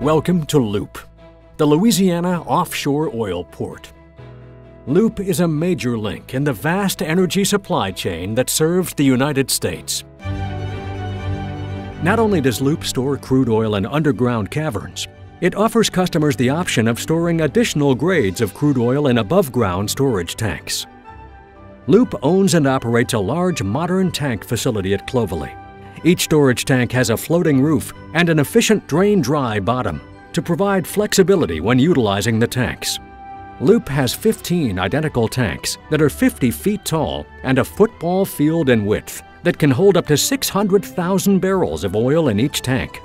Welcome to Loop, the Louisiana offshore oil port. Loop is a major link in the vast energy supply chain that serves the United States. Not only does Loop store crude oil in underground caverns, it offers customers the option of storing additional grades of crude oil in above ground storage tanks. Loop owns and operates a large modern tank facility at Clovelly. Each storage tank has a floating roof and an efficient drain dry bottom to provide flexibility when utilizing the tanks. Loop has 15 identical tanks that are 50 feet tall and a football field in width that can hold up to 600,000 barrels of oil in each tank.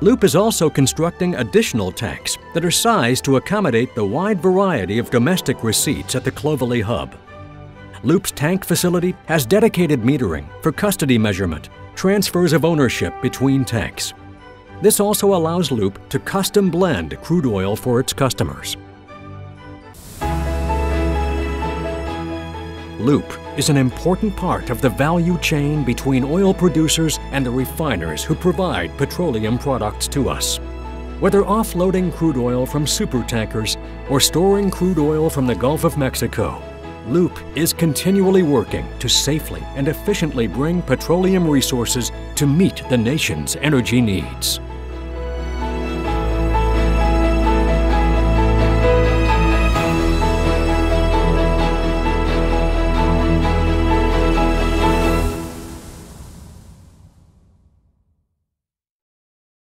Loop is also constructing additional tanks that are sized to accommodate the wide variety of domestic receipts at the Clovelly hub. Loop's tank facility has dedicated metering for custody measurement, transfers of ownership between tanks. This also allows Loop to custom blend crude oil for its customers. Loop is an important part of the value chain between oil producers and the refiners who provide petroleum products to us. Whether offloading crude oil from supertankers or storing crude oil from the Gulf of Mexico, Loop is continually working to safely and efficiently bring petroleum resources to meet the nation's energy needs.